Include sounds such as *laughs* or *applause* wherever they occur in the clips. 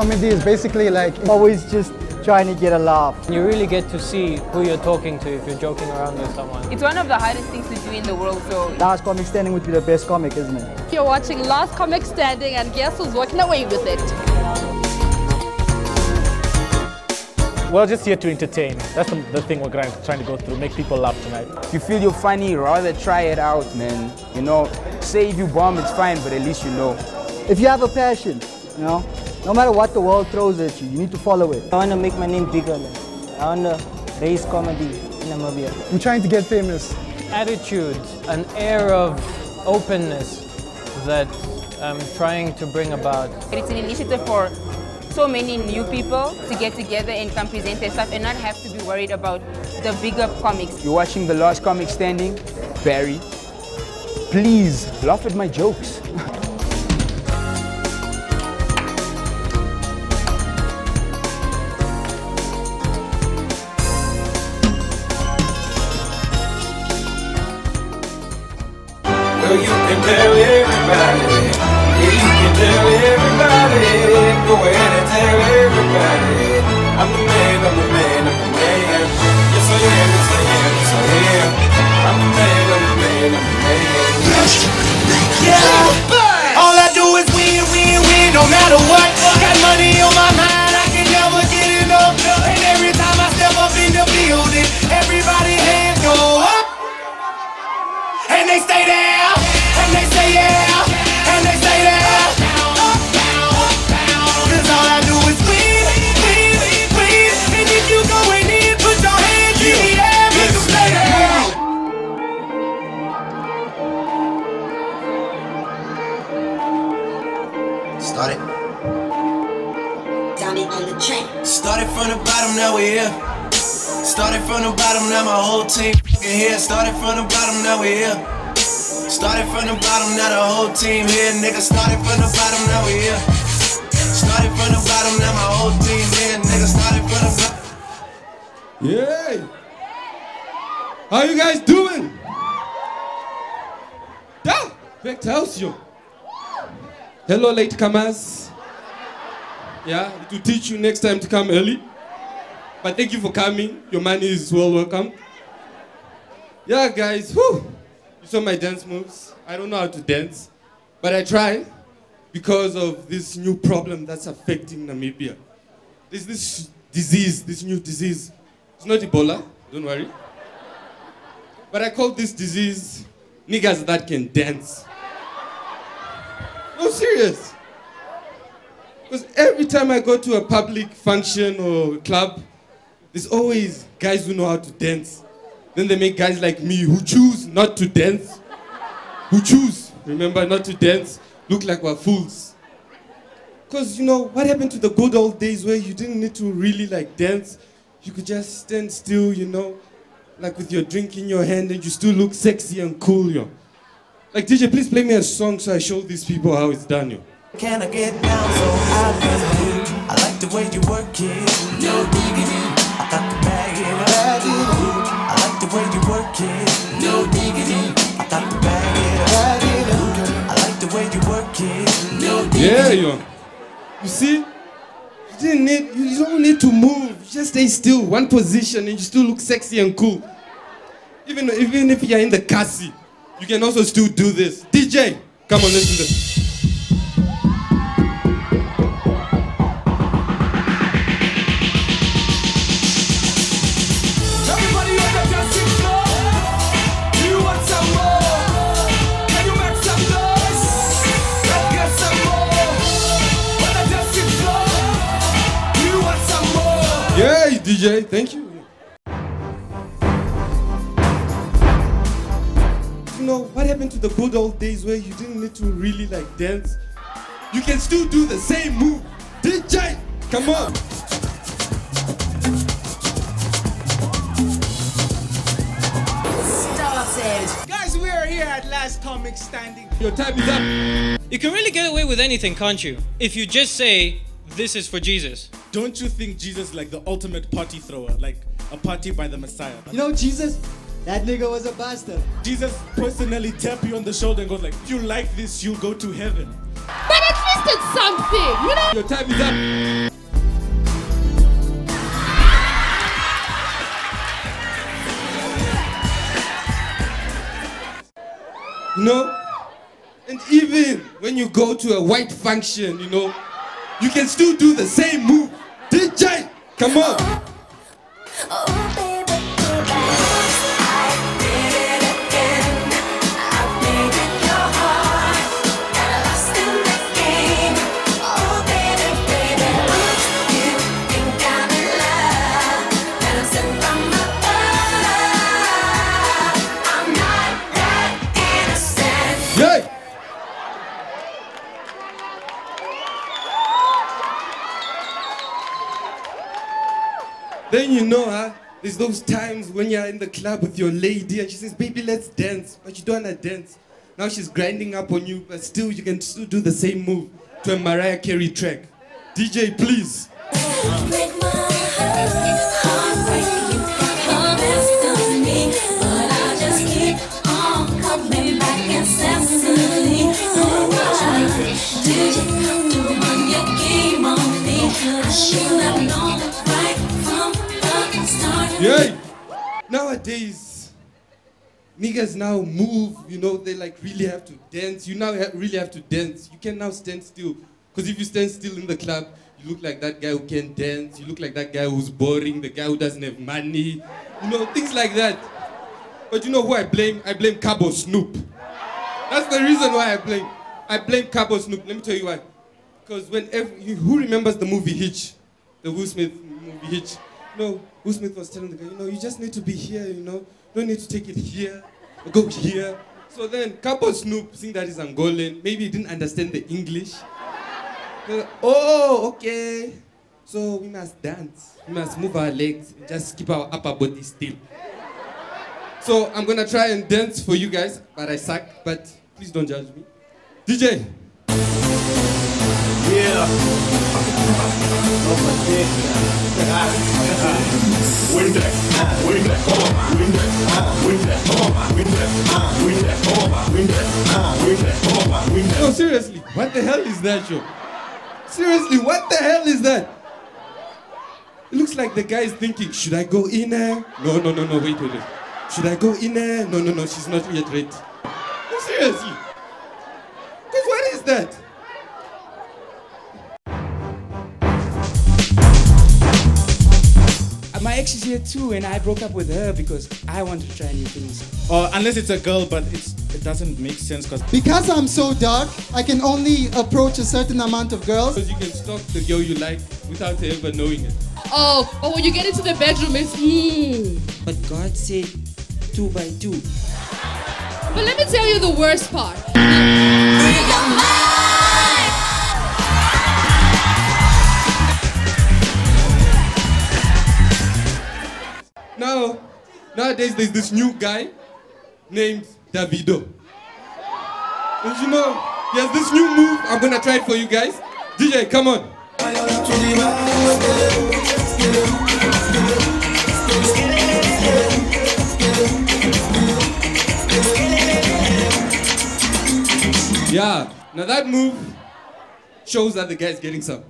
comedy is basically like always just trying to get a laugh. You really get to see who you're talking to if you're joking around with someone. It's one of the hardest things to do in the world, so Last comic standing would be the best comic, isn't it? You're watching Last Comic Standing and guess who's walking away with it? We're just here to entertain. That's the, the thing we're trying, trying to go through, make people laugh tonight. If you feel you're funny, rather try it out, man. You know, say if you bomb, it's fine, but at least you know. If you have a passion, you know, no matter what the world throws at you, you need to follow it. I want to make my name bigger. Man. I want to raise comedy in Namibia. I'm trying to get famous. Attitude, an air of openness that I'm trying to bring about. it's an initiative for so many new people to get together and come present their stuff and not have to be worried about the bigger comics. You're watching The Last Comic Standing, Barry. Please laugh at my jokes. *laughs* Tell everybody. Started from the bottom, now my whole team here. Started from the bottom, now we here. Started from the bottom, now the whole team here. Nigga, started from the bottom, now we here. Started from the bottom, now my whole team here. Nigga, started from the bottom. Yeah. How you guys doing? Tells you. Hello, latecomers. Yeah, will teach you next time to come early. But thank you for coming. Your money is well welcome. Yeah, guys. Whew. You saw my dance moves. I don't know how to dance, but I try because of this new problem that's affecting Namibia. There's this disease, this new disease. It's not Ebola, don't worry. But I call this disease niggas that can dance. No, serious. Because every time I go to a public function or club, there's always guys who know how to dance. Then they make guys like me who choose not to dance, who choose, remember, not to dance, look like we're fools. Because, you know, what happened to the good old days where you didn't need to really like dance? You could just stand still, you know, like with your drink in your hand and you still look sexy and cool, yo. Like, DJ, please play me a song so I show these people how it's done, yo. Can I get down so I can I like the way you work it. Yeah, yo. You see? You didn't need, you don't need to move. You just stay still, one position, and you still look sexy and cool. Even, even if you're in the seat, you can also still do this. DJ, come on, listen to this. DJ, thank you. You know, what happened to the good old days where you didn't need to really like dance? You can still do the same move. DJ, come on. Started. Guys, we are here at Last Comic Standing. Your time is up. You can really get away with anything, can't you? If you just say, this is for Jesus. Don't you think Jesus is like the ultimate party thrower? Like a party by the Messiah? You know, Jesus, that nigga was a bastard. Jesus personally tap you on the shoulder and goes like, if you like this, you'll go to heaven. But at least it's something, you know? Your time is up. You know? And even when you go to a white function, you know, you can still do the same move. DJ, come on. There's those times when you're in the club with your lady and she says, baby, let's dance. But you don't want to dance. Now she's grinding up on you, but still you can still do the same move to a Mariah Carey track. DJ, please. Yay! Nowadays, niggas now move, you know, they like really have to dance. You now ha- really have to dance. You can now stand still. Because if you stand still in the club, you look like that guy who can't dance. You look like that guy who's boring, the guy who doesn't have money. You know, things like that. But you know who I blame? I blame Cabo Snoop. That's the reason why I blame. I blame Cabo Snoop. Let me tell you why. Because when every, who remembers the movie Hitch, the Will Smith movie Hitch? No, Will Smith was telling the guy, you know, you just need to be here, you know, don't need to take it here go here. So then Cabo Snoop, seeing that he's Angolan, maybe he didn't understand the English. Like, oh, okay. So we must dance. We must move our legs just keep our upper body still. So I'm gonna try and dance for you guys, but I suck. But please don't judge me. DJ. *laughs* Oh, no, seriously, what the hell is that, show? Seriously, what the hell is that? It looks like the guy is thinking, should I go in there? No, no, no, no, wait, wait, wait. Should I go in there? No, no, no, she's not yet ready. No, seriously. Because what is that? My ex is here too, and I broke up with her because I want to try new things. Or unless it's a girl, but it's, it doesn't make sense because Because I'm so dark, I can only approach a certain amount of girls. Because you can stalk the girl you like without ever knowing it. Oh, but when you get into the bedroom, it's mmm. But God said two by two. But let me tell you the worst part. Now, nowadays there's this new guy named Davido. And you know, he has this new move. I'm gonna try it for you guys. DJ, come on. Yeah. Now that move shows that the guy's getting some.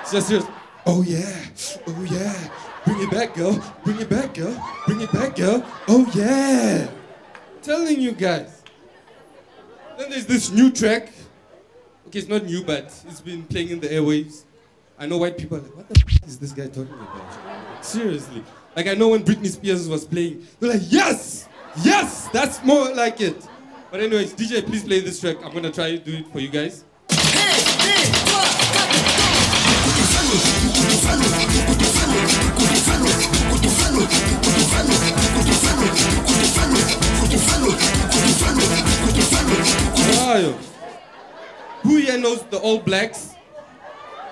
It's just, just oh yeah, oh yeah. Bring it back, girl. Bring it back, girl. Bring it back, girl. Oh yeah. Telling you guys. Then there's this new track. Okay, it's not new, but it's been playing in the airwaves. I know white people are like, what the f- is this guy talking about? Seriously. Like I know when Britney Spears was playing, they're like, yes, yes, that's more like it. But anyways, DJ, please play this track. I'm gonna try to do it for you guys. Who here knows the All Blacks?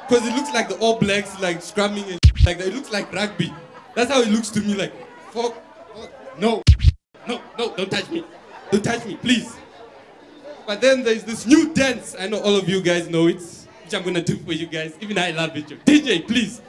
Because it looks like the All Blacks like scrumming and like that. It looks like rugby. That's how it looks to me. Like, fuck, fuck, no, no, no, don't touch me, don't touch me, please. But then there's this new dance. I know all of you guys know it, which I'm gonna do for you guys. Even I love it. DJ, please.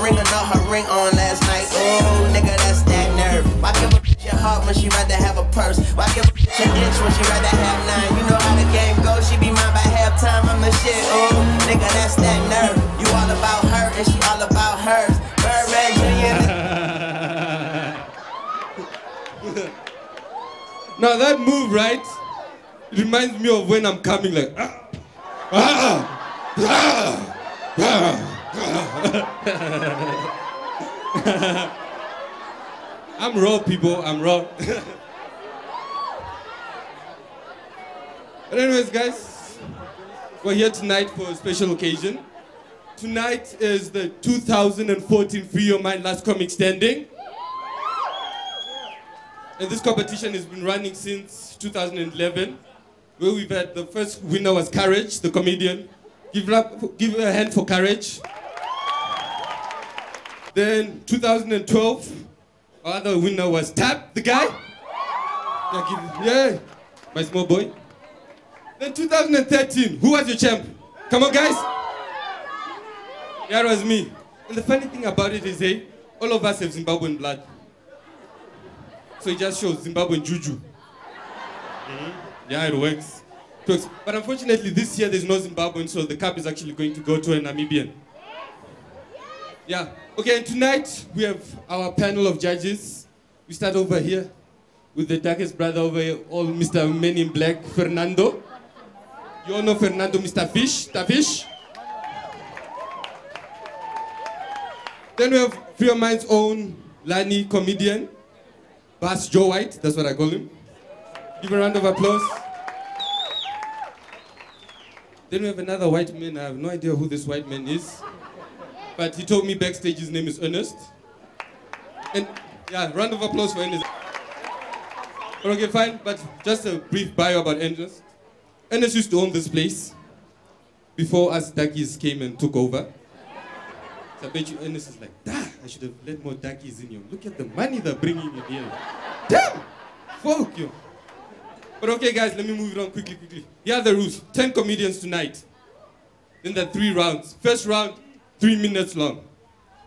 Ringing on her ring on last night. Oh, nigga, that's that nerve. Why give a bitch your heart when she rather have a purse? Why give a bitch an inch when she rather have nine? You know how the game goes, she be mine by halftime. I'm the shit. Oh, nigga, that's that nerve. You all about her and she all about hers. Birdman Jr. *laughs* Now that move, right? Reminds me of when I'm coming like. "Ah, ah, ah, ah." *laughs* I'm raw, people. I'm raw. *laughs* but anyways, guys, we're here tonight for a special occasion. Tonight is the 2014 Free Your Mind Last Comic Standing. And this competition has been running since 2011, where we've had the first winner was Courage, the comedian. Give, up, give a hand for Courage. Then 2012, our other winner was Tap, the guy. Yeah, my small boy. Then 2013, who was your champ? Come on, guys. It was me. And the funny thing about it is, hey, all of us have Zimbabwean blood. So it just shows Zimbabwean juju. Mhm. Yeah, it works. It works. But unfortunately, this year there's no Zimbabwean, so the cup is actually going to go to a Namibian. Yeah. Okay, and tonight we have our panel of judges. We start over here with the darkest brother over here, all Mr. Men in Black, Fernando. You all know Fernando, Mr. Fish, Tafish. Then we have Free Your Mind's own Lani comedian, Bass Joe White, that's what I call him. Give a round of applause. Then we have another white man. I have no idea who this white man is. But he told me backstage his name is Ernest. And yeah, round of applause for Ernest. But okay, fine. But just a brief bio about Ernest. Ernest used to own this place before us duckies came and took over. So I bet you Ernest is like, Dah, I should have let more duckies in here. Look at the money they're bringing in here. Damn! Fuck you. But okay, guys, let me move it on quickly, quickly. Here are the rules 10 comedians tonight. Then are three rounds. First round, three minutes long.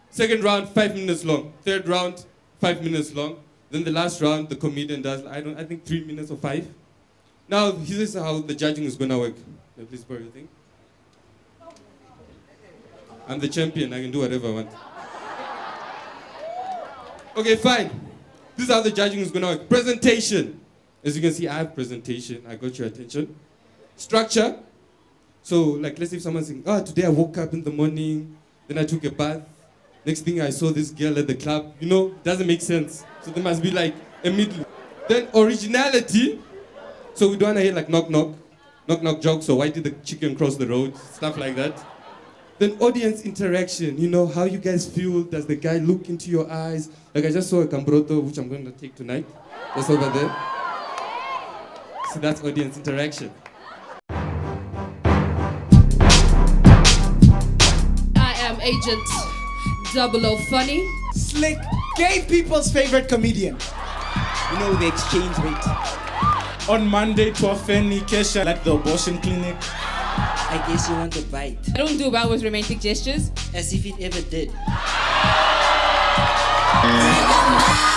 Second round, five minutes long. Third round, five minutes long. Then the last round, the comedian does, I don't, I think three minutes or five. Now, here's how the judging is gonna work. Yeah, please borrow your thing. I'm the champion, I can do whatever I want. Okay, fine. This is how the judging is gonna work. Presentation. As you can see, I have presentation. I got your attention. Structure. So, like, let's say if someone's saying, oh, today I woke up in the morning, then I took a bath. Next thing I saw this girl at the club. You know, doesn't make sense. So there must be like a middle. Then originality. So we don't want to hear like knock knock, knock knock jokes. So why did the chicken cross the road? Stuff like that. Then audience interaction. You know how you guys feel. Does the guy look into your eyes? Like I just saw a cambroto, which I'm going to take tonight. That's over there. So that's audience interaction. agent, Double O Funny. Slick, gay people's favorite comedian. You know the exchange rate. On Monday, 12 Fanny Kesha at the abortion clinic. I guess you want to bite. I don't do well with romantic gestures. As if it ever did. *laughs*